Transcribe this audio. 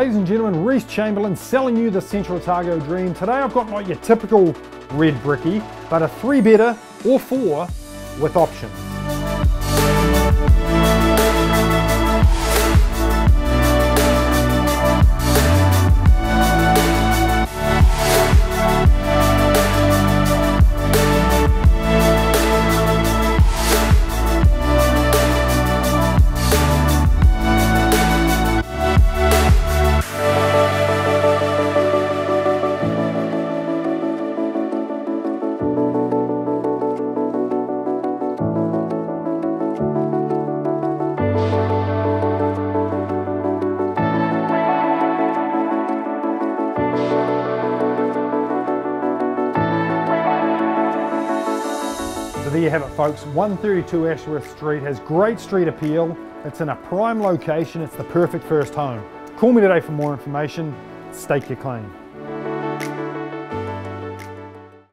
Ladies and gentlemen, Rhys Chamberlain selling you the Central Otago Dream. Today I've got not your typical red bricky, but a three better or four with options. So there you have it folks, 132 Ashworth Street has great street appeal, it's in a prime location, it's the perfect first home. Call me today for more information, stake your claim.